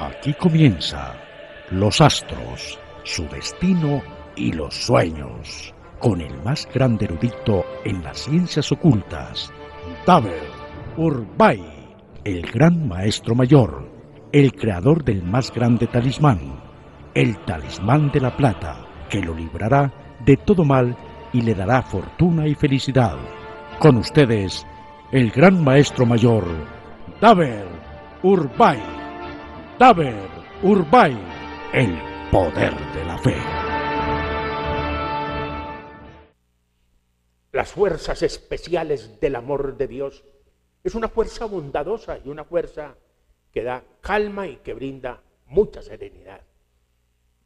Aquí comienza Los Astros, su destino y los sueños, con el más grande erudito en las ciencias ocultas, Daber Urbay, el gran maestro mayor, el creador del más grande talismán, el talismán de la plata, que lo librará de todo mal y le dará fortuna y felicidad. Con ustedes, el gran maestro mayor, Daber Urbay. Daber Urbay, el poder de la fe. Las fuerzas especiales del amor de Dios es una fuerza bondadosa y una fuerza que da calma y que brinda mucha serenidad.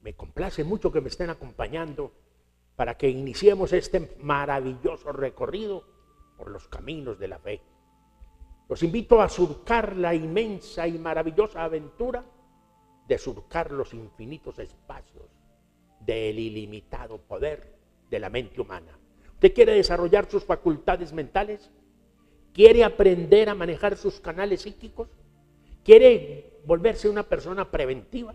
Me complace mucho que me estén acompañando para que iniciemos este maravilloso recorrido por los caminos de la fe. Los invito a surcar la inmensa y maravillosa aventura de surcar los infinitos espacios del ilimitado poder de la mente humana. ¿Usted quiere desarrollar sus facultades mentales? ¿Quiere aprender a manejar sus canales psíquicos? ¿Quiere volverse una persona preventiva?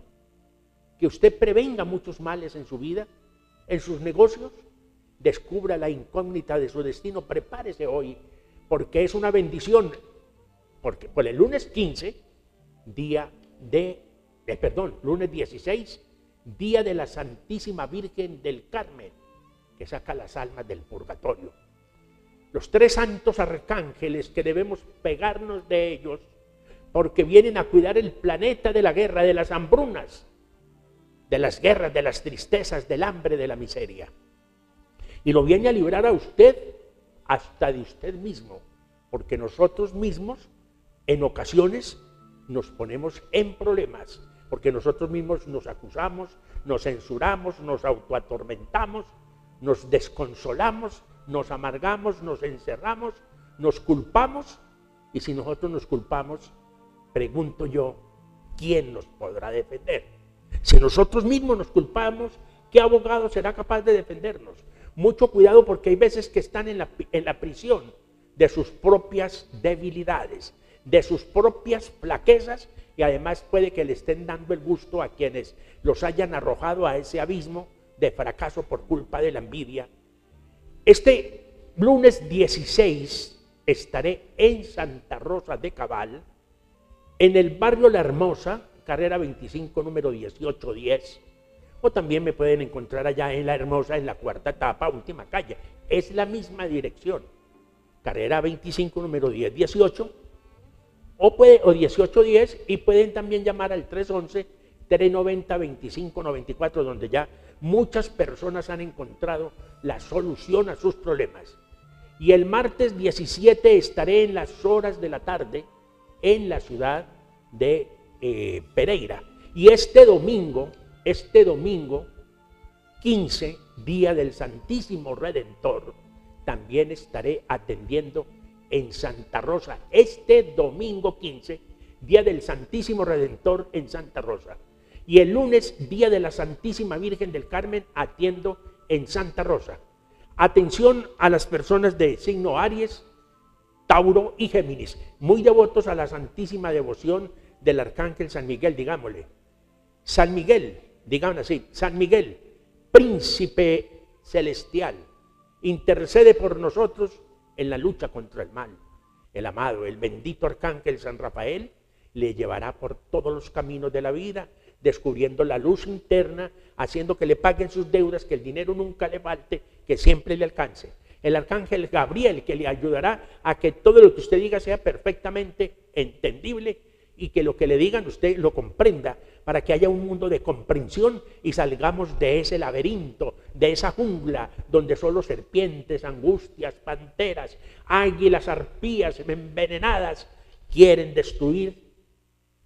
Que usted prevenga muchos males en su vida, en sus negocios. Descubra la incógnita de su destino. Prepárese hoy, porque es una bendición porque por el lunes 15, día de, eh, perdón, lunes 16, día de la Santísima Virgen del Carmen, que saca las almas del purgatorio. Los tres santos arcángeles que debemos pegarnos de ellos, porque vienen a cuidar el planeta de la guerra, de las hambrunas, de las guerras, de las tristezas, del hambre, de la miseria. Y lo viene a librar a usted hasta de usted mismo, porque nosotros mismos en ocasiones nos ponemos en problemas, porque nosotros mismos nos acusamos, nos censuramos, nos autoatormentamos, nos desconsolamos, nos amargamos, nos encerramos, nos culpamos, y si nosotros nos culpamos, pregunto yo, ¿quién nos podrá defender? Si nosotros mismos nos culpamos, ¿qué abogado será capaz de defendernos? Mucho cuidado porque hay veces que están en la, en la prisión de sus propias debilidades de sus propias flaquezas y además puede que le estén dando el gusto a quienes los hayan arrojado a ese abismo de fracaso por culpa de la envidia. Este lunes 16 estaré en Santa Rosa de Cabal, en el barrio La Hermosa, carrera 25, número 1810. O también me pueden encontrar allá en La Hermosa, en la cuarta etapa, última calle. Es la misma dirección. Carrera 25, número 1018 o, puede, o 1810 y pueden también llamar al 311 390 2594 donde ya muchas personas han encontrado la solución a sus problemas. Y el martes 17 estaré en las horas de la tarde en la ciudad de eh, Pereira. Y este domingo, este domingo 15, día del Santísimo Redentor, también estaré atendiendo en Santa Rosa, este domingo 15, día del Santísimo Redentor en Santa Rosa. Y el lunes, día de la Santísima Virgen del Carmen, atiendo en Santa Rosa. Atención a las personas de signo Aries, Tauro y Géminis, muy devotos a la santísima devoción del Arcángel San Miguel, digámosle. San Miguel, digan así, San Miguel, príncipe celestial, intercede por nosotros en la lucha contra el mal. El amado, el bendito arcángel San Rafael, le llevará por todos los caminos de la vida, descubriendo la luz interna, haciendo que le paguen sus deudas, que el dinero nunca le falte, que siempre le alcance. El arcángel Gabriel, que le ayudará a que todo lo que usted diga sea perfectamente entendible y que lo que le digan usted lo comprenda para que haya un mundo de comprensión y salgamos de ese laberinto, de esa jungla donde solo serpientes, angustias, panteras, águilas, arpías envenenadas quieren destruir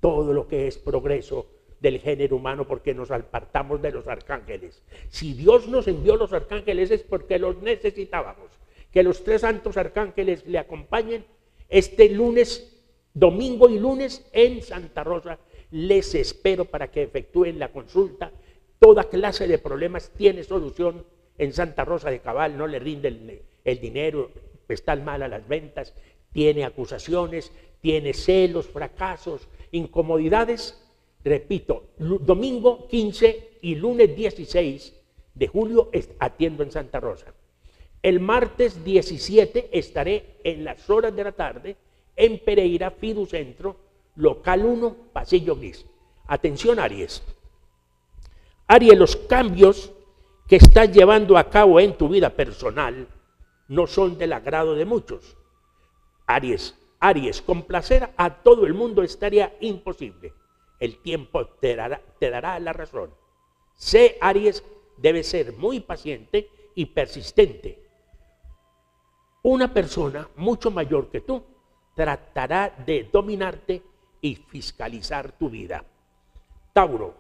todo lo que es progreso del género humano porque nos apartamos de los arcángeles. Si Dios nos envió los arcángeles es porque los necesitábamos. Que los tres santos arcángeles le acompañen este lunes, domingo y lunes en Santa Rosa les espero para que efectúen la consulta. Toda clase de problemas tiene solución en Santa Rosa de Cabal, no le rinde el, dinero, está mal a las ventas, tiene acusaciones, tiene celos, fracasos, incomodidades. Repito, domingo 15 y lunes 16 de julio atiendo en Santa Rosa. El martes 17 estaré en las horas de la tarde en Pereira Fiducentro, local 1, pasillo gris. Atención Aries. Aries, los cambios que estás llevando a cabo en tu vida personal no son del agrado de muchos. Aries, Aries, complacer a todo el mundo estaría imposible. El tiempo te dará, te dará la razón. Sé, Aries, debe ser muy paciente y persistente. Una persona mucho mayor que tú tratará de dominarte y fiscalizar tu vida. Tauro.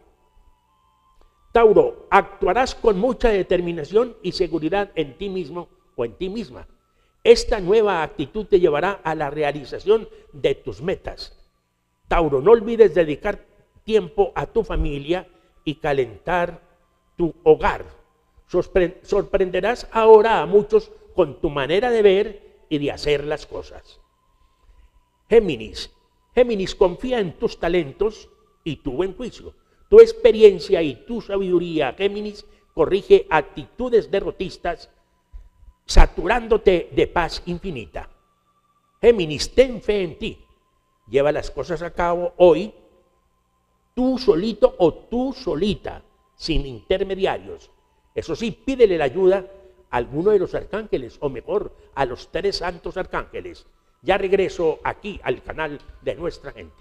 Tauro, actuarás con mucha determinación y seguridad en ti mismo o en ti misma. Esta nueva actitud te llevará a la realización de tus metas. Tauro, no olvides dedicar tiempo a tu familia y calentar tu hogar. Sorprenderás ahora a muchos con tu manera de ver y de hacer las cosas. Géminis, Géminis confía en tus talentos y tu buen juicio. Tu experiencia y tu sabiduría, Géminis, corrige actitudes derrotistas, saturándote de paz infinita. Géminis, ten fe en ti. Lleva las cosas a cabo hoy, tú solito o tú solita, sin intermediarios. Eso sí, pídele la ayuda a alguno de los arcángeles, o mejor, a los tres santos arcángeles. Ya regreso aquí al canal de nuestra gente.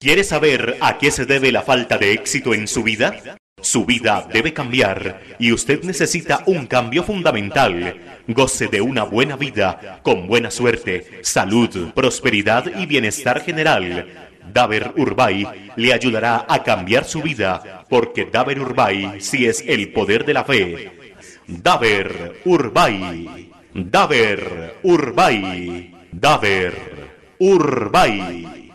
¿Quiere saber a qué se debe la falta de éxito en su vida? Su vida debe cambiar y usted necesita un cambio fundamental. Goce de una buena vida, con buena suerte, salud, prosperidad y bienestar general. Daver Urbay le ayudará a cambiar su vida, porque Daver Urbay sí es el poder de la fe. Daver Urbay. Daver Urbay. Daver Urbay.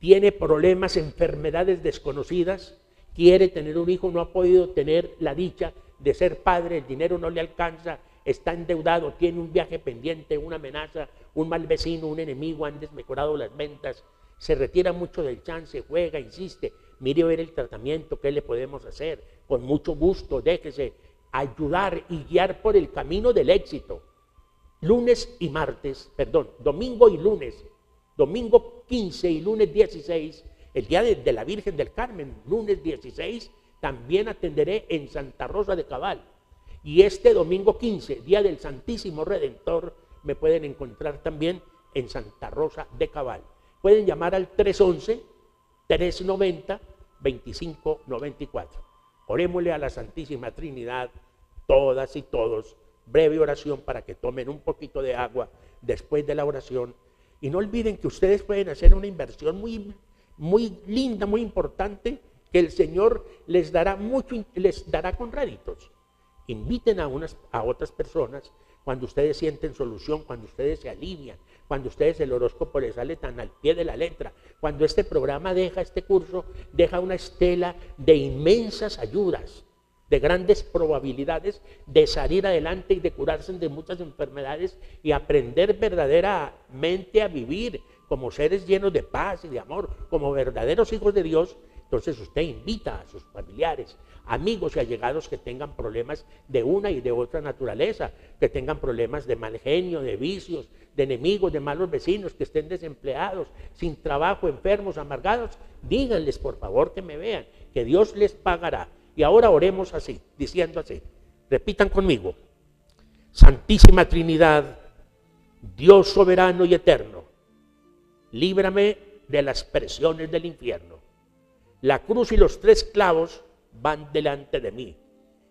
Tiene problemas, enfermedades desconocidas, quiere tener un hijo, no ha podido tener la dicha de ser padre, el dinero no le alcanza, está endeudado, tiene un viaje pendiente, una amenaza, un mal vecino, un enemigo, han desmejorado las ventas, se retira mucho del chance, juega, insiste, mire ver el tratamiento, qué le podemos hacer, con mucho gusto, déjese ayudar y guiar por el camino del éxito. Lunes y martes, perdón, domingo y lunes, domingo 15 y lunes 16, el día de, la Virgen del Carmen, lunes 16, también atenderé en Santa Rosa de Cabal. Y este domingo 15, día del Santísimo Redentor, me pueden encontrar también en Santa Rosa de Cabal pueden llamar al 311-390-2594. Orémosle a la Santísima Trinidad, todas y todos, breve oración para que tomen un poquito de agua después de la oración. Y no olviden que ustedes pueden hacer una inversión muy, muy linda, muy importante, que el Señor les dará mucho, les dará con réditos. Inviten a, unas, a otras personas cuando ustedes sienten solución, cuando ustedes se alivian, cuando ustedes el horóscopo les sale tan al pie de la letra, cuando este programa deja, este curso, deja una estela de inmensas ayudas, de grandes probabilidades de salir adelante y de curarse de muchas enfermedades y aprender verdaderamente a vivir como seres llenos de paz y de amor, como verdaderos hijos de Dios, entonces usted invita a sus familiares, amigos y allegados que tengan problemas de una y de otra naturaleza, que tengan problemas de mal genio, de vicios, de enemigos, de malos vecinos, que estén desempleados, sin trabajo, enfermos, amargados, díganles por favor que me vean, que Dios les pagará. Y ahora oremos así, diciendo así. Repitan conmigo. Santísima Trinidad, Dios soberano y eterno, líbrame de las presiones del infierno. La cruz y los tres clavos van delante de mí.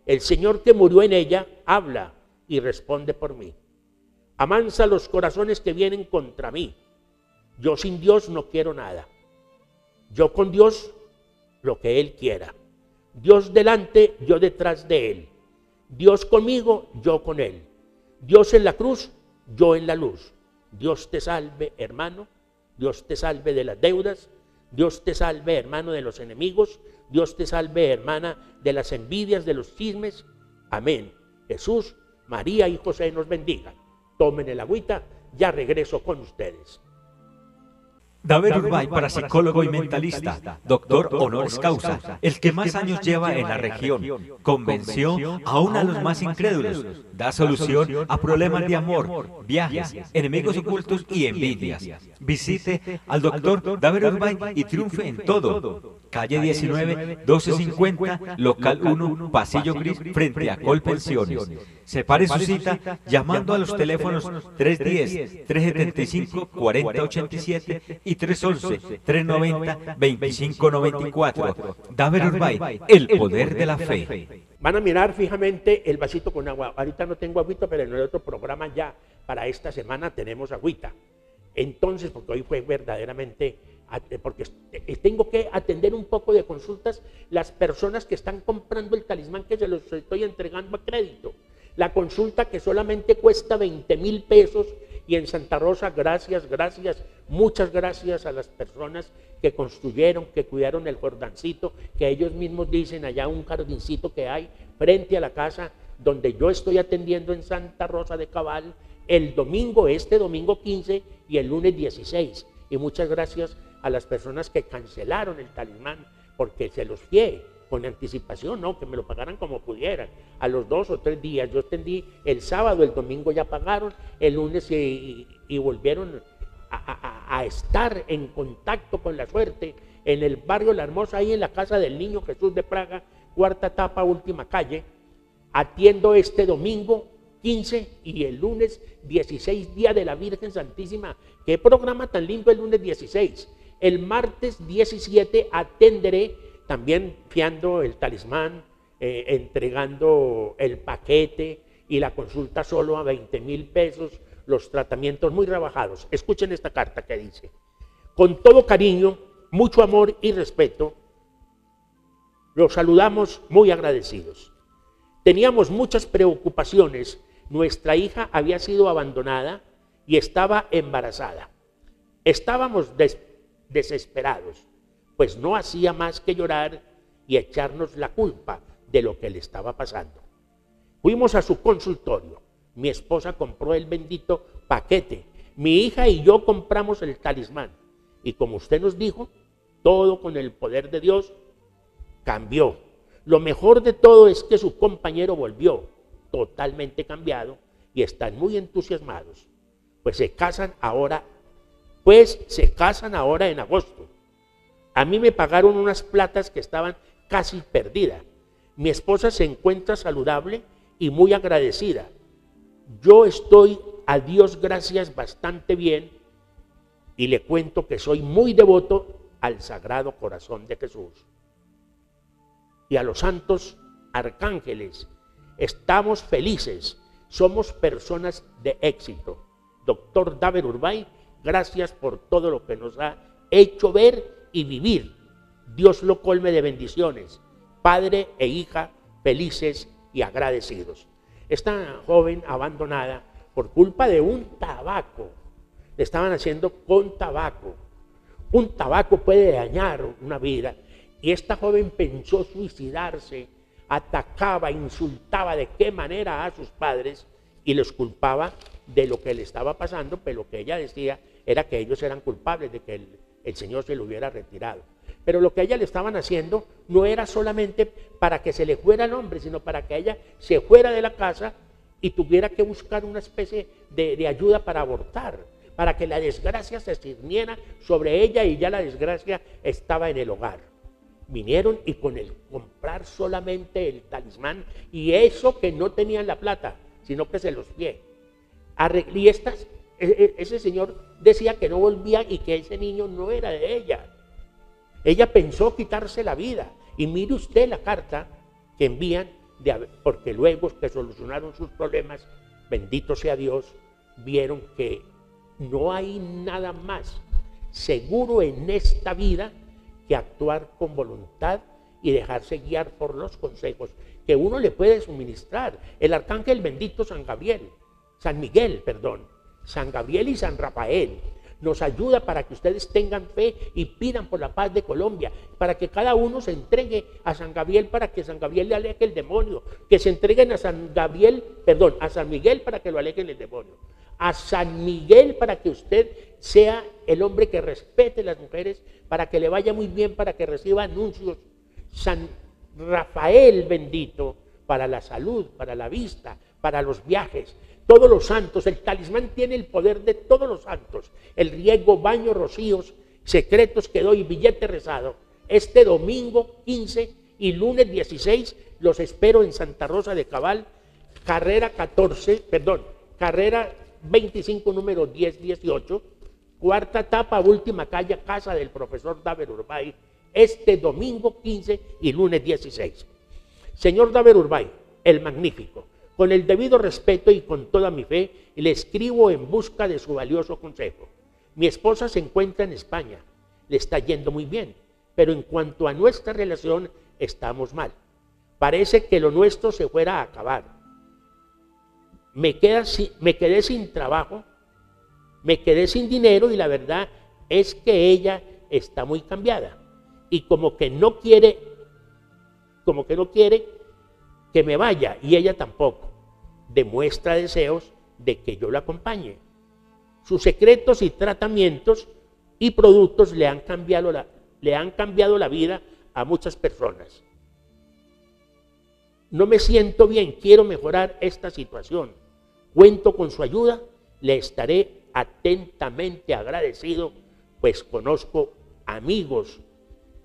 El Señor que murió en ella habla y responde por mí. Amansa los corazones que vienen contra mí. Yo sin Dios no quiero nada. Yo con Dios lo que Él quiera. Dios delante, yo detrás de Él. Dios conmigo, yo con Él. Dios en la cruz, yo en la luz. Dios te salve, hermano. Dios te salve de las deudas. Dios te salve, hermano, de los enemigos. Dios te salve, hermana, de las envidias, de los chismes. Amén. Jesús, María y José nos bendigan tomen el agüita, ya regreso con ustedes. David Urbay, parapsicólogo y mentalista, doctor honoris causa, el que más años lleva en la región, convenció aún a los más incrédulos, da solución a problemas de amor, viajes, enemigos ocultos y envidias. Visite al doctor David Urbay y triunfe en todo. Calle 19, 1250, local 1, pasillo gris, frente a Colpensiones. Separe su cita llamando a los teléfonos 310-375-4087 y 311-390-2594. David Urbay, el poder de la fe. Van a mirar fijamente el vasito con agua. Ahorita no tengo agüita, pero en el otro programa ya para esta semana tenemos agüita. Entonces, porque hoy fue verdaderamente, porque tengo que atender un poco de consultas las personas que están comprando el talismán que se los estoy entregando a crédito. La consulta que solamente cuesta 20 mil pesos y en Santa Rosa, gracias, gracias, muchas gracias a las personas que construyeron, que cuidaron el jordancito, que ellos mismos dicen allá un jardincito que hay frente a la casa donde yo estoy atendiendo en Santa Rosa de Cabal el domingo, este domingo 15 y el lunes 16. Y muchas gracias a las personas que cancelaron el talismán porque se los fié con anticipación, no, que me lo pagaran como pudieran. A los dos o tres días, yo extendí el sábado, el domingo ya pagaron, el lunes y, volvieron a, estar en contacto con la suerte en el barrio La Hermosa, ahí en la casa del Niño Jesús de Praga, cuarta etapa, última calle. Atiendo este domingo 15 y el lunes 16, día de la Virgen Santísima. Qué programa tan lindo el lunes 16. El martes 17 atenderé también fiando el talismán, eh, entregando el paquete y la consulta solo a 20 mil pesos, los tratamientos muy rebajados. Escuchen esta carta que dice, con todo cariño, mucho amor y respeto, los saludamos muy agradecidos. Teníamos muchas preocupaciones. Nuestra hija había sido abandonada y estaba embarazada. Estábamos desesperados pues no hacía más que llorar y echarnos la culpa de lo que le estaba pasando. Fuimos a su consultorio. Mi esposa compró el bendito paquete. Mi hija y yo compramos el talismán. Y como usted nos dijo, todo con el poder de Dios cambió. Lo mejor de todo es que su compañero volvió totalmente cambiado y están muy entusiasmados. Pues se casan ahora, pues se casan ahora en agosto. A mí me pagaron unas platas que estaban casi perdidas. Mi esposa se encuentra saludable y muy agradecida. Yo estoy, a Dios gracias, bastante bien y le cuento que soy muy devoto al Sagrado Corazón de Jesús y a los santos arcángeles. Estamos felices, somos personas de éxito. Doctor David Urbay, gracias por todo lo que nos ha hecho ver y vivir. Dios lo colme de bendiciones, padre e hija felices y agradecidos. Esta joven abandonada por culpa de un tabaco, le estaban haciendo con tabaco. Un tabaco puede dañar una vida. Y esta joven pensó suicidarse, atacaba, insultaba de qué manera a sus padres y los culpaba de lo que le estaba pasando, pero lo que ella decía era que ellos eran culpables de que el, el Señor se lo hubiera retirado. Pero lo que a ella le estaban haciendo no era solamente para que se le fuera el hombre, sino para que ella se fuera de la casa y tuviera que buscar una especie de, ayuda para abortar, para que la desgracia se cirniera sobre ella y ya la desgracia estaba en el hogar. Vinieron y con el comprar solamente el talismán y eso que no tenían la plata, sino que se los pie. Y estas ese señor decía que no volvía y que ese niño no era de ella. Ella pensó quitarse la vida. Y mire usted la carta que envían, de, porque luego que solucionaron sus problemas, bendito sea Dios, vieron que no hay nada más seguro en esta vida que actuar con voluntad y dejarse guiar por los consejos que uno le puede suministrar. El arcángel bendito San Gabriel, San Miguel, perdón, San Gabriel y San Rafael. Nos ayuda para que ustedes tengan fe y pidan por la paz de Colombia, para que cada uno se entregue a San Gabriel para que San Gabriel le aleje el demonio, que se entreguen a San Gabriel, perdón, a San Miguel para que lo alejen el demonio, a San Miguel para que usted sea el hombre que respete las mujeres para que le vaya muy bien, para que reciba anuncios. San Rafael bendito para la salud, para la vista, para los viajes. Todos los santos, el talismán tiene el poder de todos los santos. El riego, baño, rocíos, secretos que doy, billete rezado. Este domingo 15 y lunes 16 los espero en Santa Rosa de Cabal, carrera 14, perdón, carrera 25, número 1018, cuarta etapa, última calle, casa del profesor David Urbay, este domingo 15 y lunes 16. Señor David Urbay, el magnífico, con el debido respeto y con toda mi fe, le escribo en busca de su valioso consejo. Mi esposa se encuentra en España, le está yendo muy bien, pero en cuanto a nuestra relación, estamos mal. Parece que lo nuestro se fuera a acabar. Me, quedé sin trabajo, me quedé sin dinero y la verdad es que ella está muy cambiada. Y como que no quiere, como que no quiere que me vaya y ella tampoco. Demuestra deseos de que yo la acompañe. Sus secretos y tratamientos y productos le han cambiado la, le han cambiado la vida a muchas personas. No me siento bien, quiero mejorar esta situación. Cuento con su ayuda, le estaré atentamente agradecido, pues conozco amigos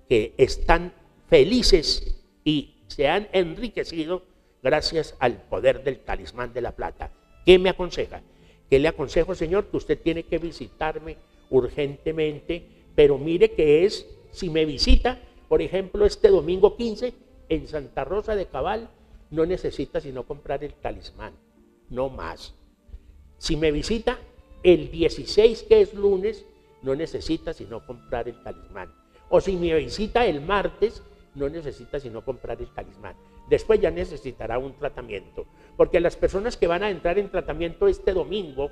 que están felices y se han enriquecido gracias al poder del talismán de la plata. ¿Qué me aconseja? ¿Qué le aconsejo, Señor? Que usted tiene que visitarme urgentemente, pero mire que es, si me visita, por ejemplo, este domingo 15 en Santa Rosa de Cabal, no necesita sino comprar el talismán, no más. Si me visita el 16, que es lunes, no necesita sino comprar el talismán. O si me visita el martes, no necesita sino comprar el talismán. Después ya necesitará un tratamiento. Porque las personas que van a entrar en tratamiento este domingo,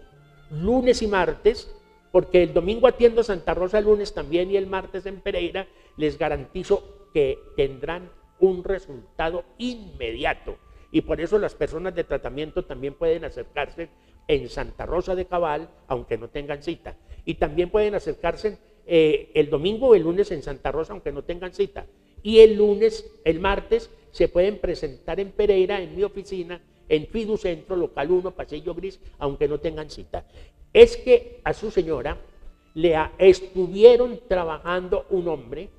lunes y martes, porque el domingo atiendo Santa Rosa, el lunes también y el martes en Pereira, les garantizo que tendrán un resultado inmediato. Y por eso las personas de tratamiento también pueden acercarse en Santa Rosa de Cabal, aunque no tengan cita. Y también pueden acercarse eh, el domingo o el lunes en Santa Rosa, aunque no tengan cita. Y el lunes, el martes, se pueden presentar en Pereira, en mi oficina, en Fiducentro, local 1, Pasillo Gris, aunque no tengan cita. Es que a su señora le estuvieron trabajando un hombre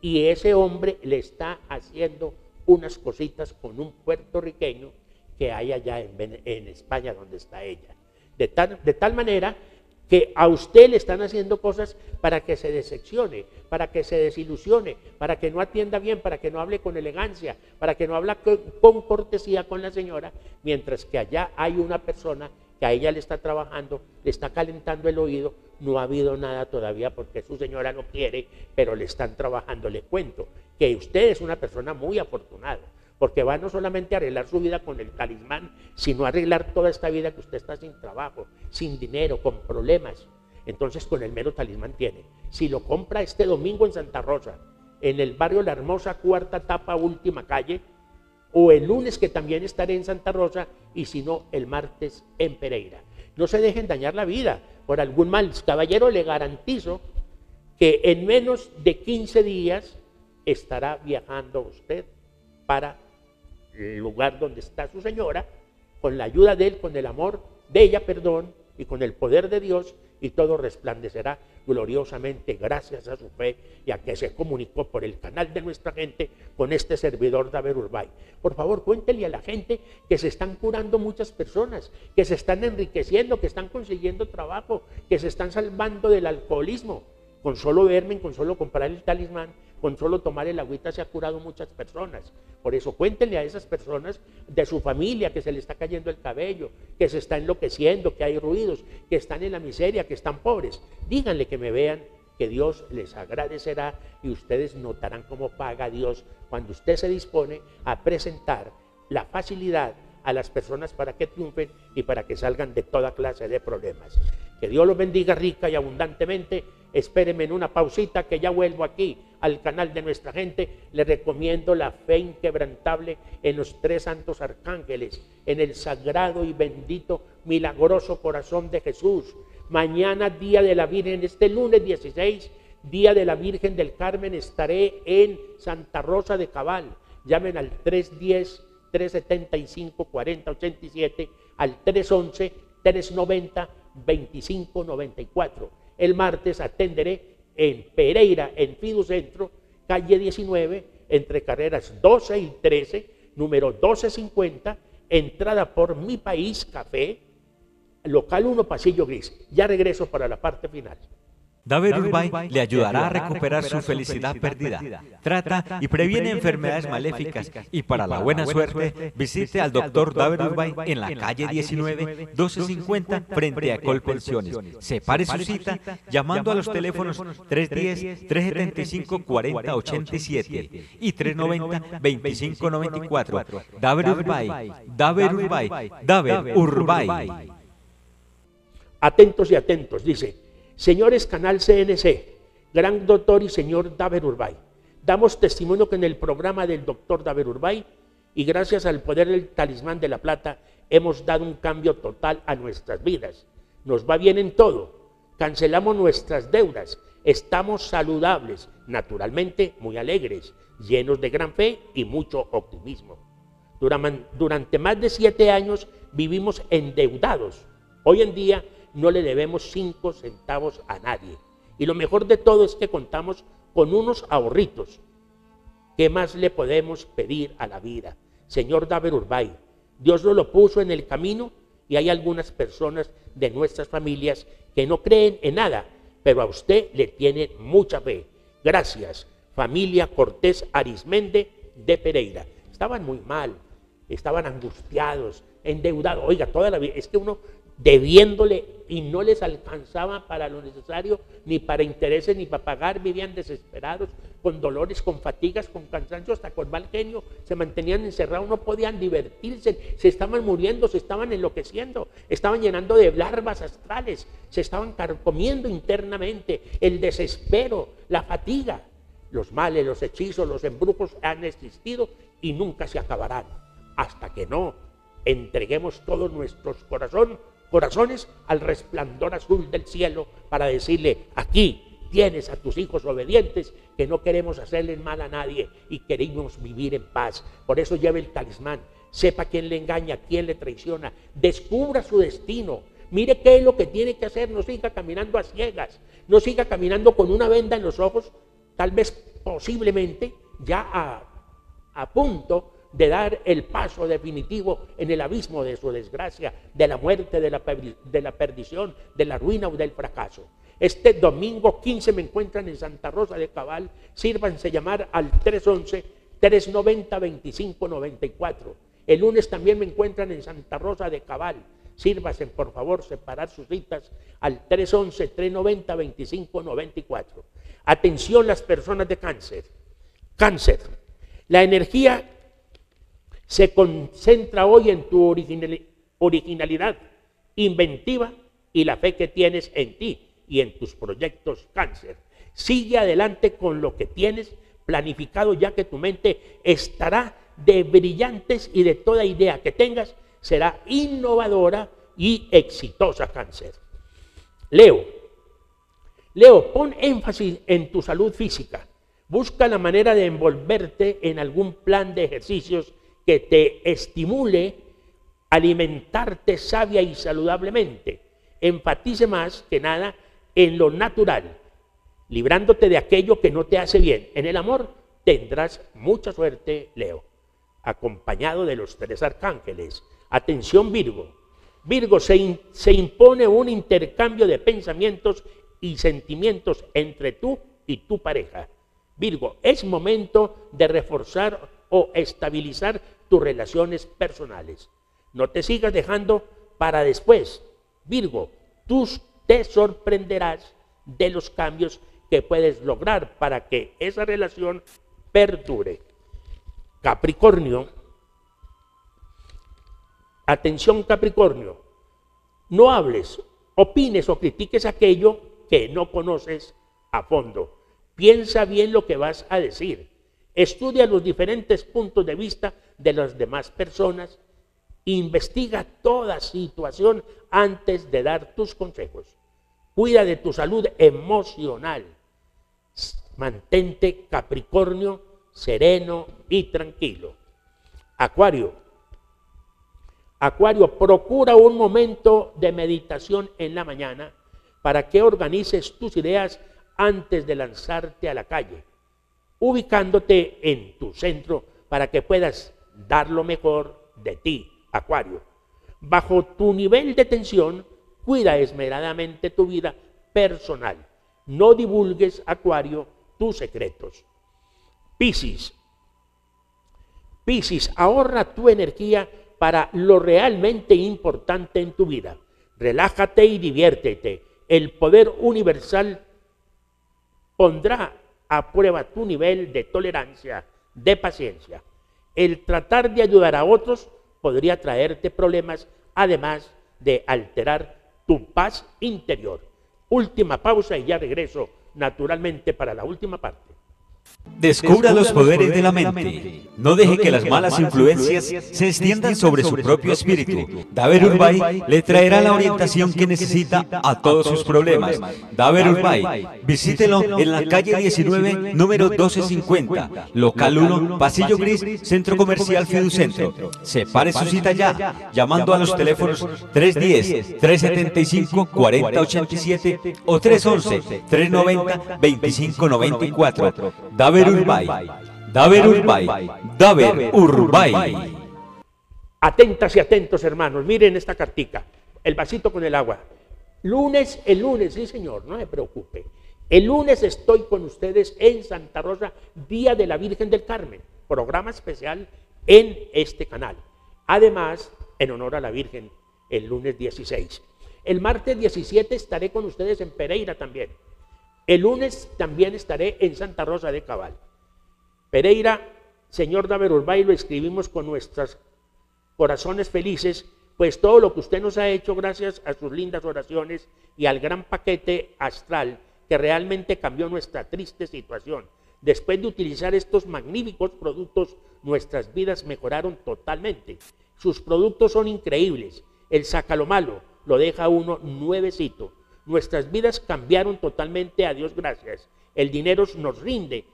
y ese hombre le está haciendo unas cositas con un puertorriqueño que hay allá en, España donde está ella. De tal, de tal manera que a usted le están haciendo cosas para que se decepcione, para que se desilusione, para que no atienda bien, para que no hable con elegancia, para que no hable con cortesía con la señora, mientras que allá hay una persona que a ella le está trabajando, le está calentando el oído, no ha habido nada todavía porque su señora no quiere, pero le están trabajando. Le cuento que usted es una persona muy afortunada porque va no solamente a arreglar su vida con el talismán, sino a arreglar toda esta vida que usted está sin trabajo, sin dinero, con problemas. Entonces con el mero talismán tiene. Si lo compra este domingo en Santa Rosa, en el barrio La Hermosa, cuarta etapa, última calle, o el lunes que también estaré en Santa Rosa, y si no, el martes en Pereira. No se dejen dañar la vida por algún mal. Caballero, le garantizo que en menos de 15 días estará viajando usted para el lugar donde está su señora, con la ayuda de él, con el amor de ella, perdón, y con el poder de Dios, y todo resplandecerá gloriosamente gracias a su fe y a que se comunicó por el canal de nuestra gente con este servidor David Urbay. Por favor, cuéntele a la gente que se están curando muchas personas, que se están enriqueciendo, que están consiguiendo trabajo, que se están salvando del alcoholismo. Con solo verme, con solo comprar el talismán, con solo tomar el agüita se ha curado muchas personas. Por eso cuéntenle a esas personas de su familia que se le está cayendo el cabello, que se está enloqueciendo, que hay ruidos, que están en la miseria, que están pobres. Díganle que me vean, que Dios les agradecerá y ustedes notarán cómo paga Dios cuando usted se dispone a presentar la facilidad a las personas para que triunfen y para que salgan de toda clase de problemas. Que Dios los bendiga rica y abundantemente. Espérenme en una pausita que ya vuelvo aquí al canal de nuestra gente. Le recomiendo la fe inquebrantable en los tres santos arcángeles, en el sagrado y bendito milagroso corazón de Jesús, Mañana, Día de la Virgen, este lunes 16, Día de la Virgen del Carmen, estaré en Santa Rosa de Cabal. Llamen al 310 375 4087 al 311 390 2594. El martes atenderé en Pereira, en Centro, calle 19, entre carreras 12 y 13, número 1250, entrada por Mi País Café, local 1, pasillo gris. Ya regreso para la parte final. David Urbay le ayudará a recuperar su felicidad perdida. Trata y previene enfermedades maléficas y para la buena suerte visite al doctor David Urbay en la calle 19 1250 frente a Colpensiones. Separe su cita llamando a los teléfonos 310 375 4087 y 390 2594. David Urbay, David Urbay, David Urbay. Atentos y atentos, dice. Señores Canal CNC, gran doctor y señor David Urbay, damos testimonio que en el programa del doctor David Urbay y gracias al poder del talismán de la plata hemos dado un cambio total a nuestras vidas. Nos va bien en todo, cancelamos nuestras deudas, estamos saludables, naturalmente muy alegres, llenos de gran fe y mucho optimismo. Durante más de siete años vivimos endeudados. Hoy en día no le debemos cinco centavos a nadie. Y lo mejor de todo es que contamos con unos ahorritos. ¿Qué más le podemos pedir a la vida? Señor David Urbay, Dios nos lo puso en el camino y hay algunas personas de nuestras familias que no creen en nada, pero a usted le tiene mucha fe. Gracias, familia Cortés Arismende de Pereira. Estaban muy mal, estaban angustiados, endeudados. Oiga, toda la vida, es que uno debiéndole y no les alcanzaba para lo necesario, ni para intereses, ni para pagar, vivían desesperados, con dolores, con fatigas, con cansancio, hasta con mal genio, se mantenían encerrados, no podían divertirse, se estaban muriendo, se estaban enloqueciendo, estaban llenando de larvas astrales, se estaban carcomiendo internamente, el desespero, la fatiga, los males, los hechizos, los embrujos han existido y nunca se acabarán, hasta que no entreguemos todo nuestro corazón corazones al resplandor azul del cielo para decirle, aquí tienes a tus hijos obedientes que no queremos hacerle mal a nadie y queremos vivir en paz. Por eso lleve el talismán, sepa quién le engaña, quién le traiciona, descubra su destino. Mire qué es lo que tiene que hacer, no siga caminando a ciegas, no siga caminando con una venda en los ojos, tal vez posiblemente ya a, a punto de dar el paso definitivo en el abismo de su desgracia, de la muerte, de la, de la perdición, de la ruina o del fracaso. Este domingo 15 me encuentran en Santa Rosa de Cabal. Sírvanse llamar al 311-390-2594. El lunes también me encuentran en Santa Rosa de Cabal. Sírvanse, por favor, separar sus citas al 311-390-2594. Atención las personas de cáncer. Cáncer. La energía se concentra hoy en tu originalidad inventiva y la fe que tienes en ti y en tus proyectos cáncer. Sigue adelante con lo que tienes planificado ya que tu mente estará de brillantes y de toda idea que tengas será innovadora y exitosa cáncer. Leo, Leo, pon énfasis en tu salud física. Busca la manera de envolverte en algún plan de ejercicios que te estimule alimentarte sabia y saludablemente. Enfatice más que nada en lo natural, librándote de aquello que no te hace bien. En el amor tendrás mucha suerte, Leo, acompañado de los tres arcángeles. Atención, Virgo. Virgo, se, se impone un intercambio de pensamientos y sentimientos entre tú y tu pareja. Virgo, es momento de reforzar o estabilizar tus relaciones personales. No te sigas dejando para después. Virgo, tú te sorprenderás de los cambios que puedes lograr para que esa relación perdure. Capricornio, atención Capricornio, no hables, opines o critiques aquello que no conoces a fondo. Piensa bien lo que vas a decir. Estudia los diferentes puntos de vista de las demás personas. Investiga toda situación antes de dar tus consejos. Cuida de tu salud emocional. Mantente Capricornio sereno y tranquilo. Acuario. Acuario, procura un momento de meditación en la mañana para que organices tus ideas antes de lanzarte a la calle, ubicándote en tu centro para que puedas dar lo mejor de ti, Acuario. Bajo tu nivel de tensión, cuida esmeradamente tu vida personal. No divulgues, Acuario, tus secretos. Piscis. Piscis, ahorra tu energía para lo realmente importante en tu vida. Relájate y diviértete. El poder universal pondrá a prueba tu nivel de tolerancia, de paciencia. El tratar de ayudar a otros podría traerte problemas, además de alterar tu paz interior. Última pausa y ya regreso naturalmente para la última parte. Descubra los poderes de la mente. No deje que las malas influencias se extiendan sobre su propio espíritu. David Urbay le traerá la orientación que necesita a todos sus problemas. David Urbay, visítelo en la calle 19, número 1250, local 1, pasillo gris, Centro Comercial Fiducentro. Separe su cita ya, llamando a los teléfonos 310-375-4087 o 311-390-2594. Daver Urbay. Daver Urbay. Daver Urbay. Atentas y atentos, hermanos. Miren esta cartica. El vasito con el agua. Lunes, el lunes, sí, señor, no se preocupe. El lunes estoy con ustedes en Santa Rosa, Día de la Virgen del Carmen, programa especial en este canal. Además, en honor a la Virgen, el lunes 16. El martes 17 estaré con ustedes en Pereira también. El lunes también estaré en Santa Rosa de Cabal. Pereira, señor David Urbay, lo escribimos con nuestros corazones felices, pues todo lo que usted nos ha hecho gracias a sus lindas oraciones y al gran paquete astral que realmente cambió nuestra triste situación. Después de utilizar estos magníficos productos, nuestras vidas mejoraron totalmente. Sus productos son increíbles. El lo malo lo deja uno nuevecito. Nuestras vidas cambiaron totalmente, a Dios gracias. El dinero nos rinde.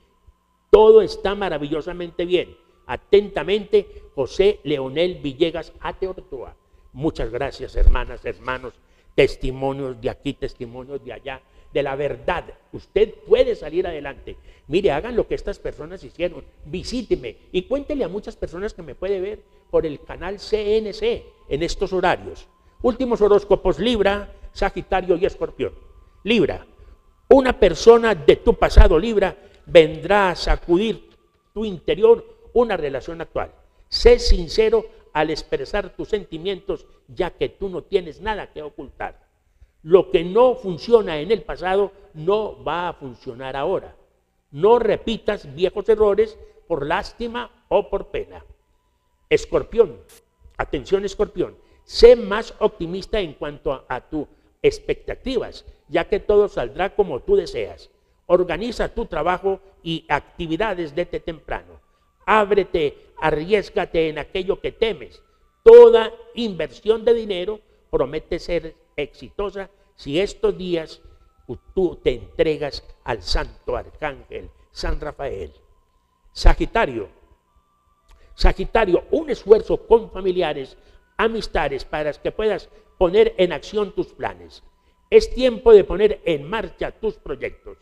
Todo está maravillosamente bien. Atentamente, José Leonel Villegas Ateortoa. Muchas gracias, hermanas, hermanos. Testimonios de aquí, testimonios de allá, de la verdad. Usted puede salir adelante. Mire, hagan lo que estas personas hicieron. Visíteme y cuéntele a muchas personas que me puede ver por el canal CNC en estos horarios. Últimos horóscopos Libra, Sagitario y Escorpión. Libra, una persona de tu pasado Libra vendrá a sacudir tu interior una relación actual. Sé sincero al expresar tus sentimientos, ya que tú no tienes nada que ocultar. Lo que no funciona en el pasado no va a funcionar ahora. No repitas viejos errores por lástima o por pena. Escorpión, atención escorpión, sé más optimista en cuanto a, tu expectativas, ya que todo saldrá como tú deseas. Organiza tu trabajo y actividades desde temprano. Ábrete, arriesgate en aquello que temes. Toda inversión de dinero promete ser exitosa si estos días tú te entregas al Santo Arcángel San Rafael. Sagitario. Sagitario, un esfuerzo con familiares, amistades, para que puedas poner en acción tus planes. Es tiempo de poner en marcha tus proyectos.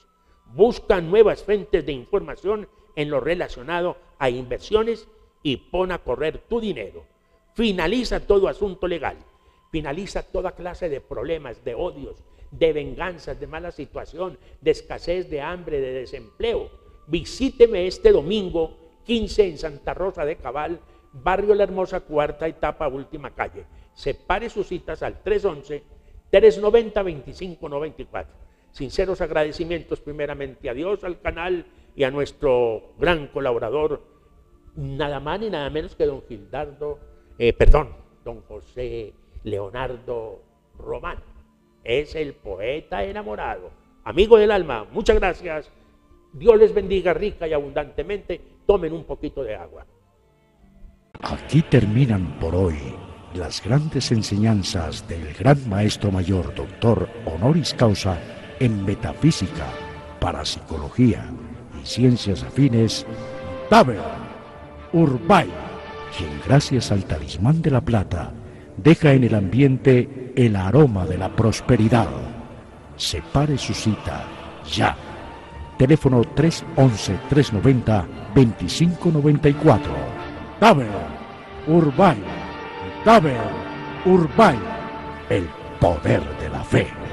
Busca nuevas fuentes de información en lo relacionado a inversiones y pon a correr tu dinero. Finaliza todo asunto legal. Finaliza toda clase de problemas, de odios, de venganzas, de mala situación, de escasez, de hambre, de desempleo. Visíteme este domingo 15 en Santa Rosa de Cabal, barrio La Hermosa, cuarta etapa, última calle separe sus citas al 311-390-2594. Sinceros agradecimientos primeramente a Dios, al canal y a nuestro gran colaborador, nada más ni nada menos que don Gildardo, eh, perdón, don José Leonardo Román. Es el poeta enamorado. Amigo del alma, muchas gracias. Dios les bendiga rica y abundantemente. Tomen un poquito de agua. Aquí terminan por hoy las grandes enseñanzas del gran maestro mayor doctor honoris causa en metafísica, parapsicología y ciencias afines, Taber Urbay, quien gracias al talismán de la plata deja en el ambiente el aroma de la prosperidad. Separe su cita ya. Teléfono 311-390-2594. Taber Urbay. Taber Urbay. El poder de la fe.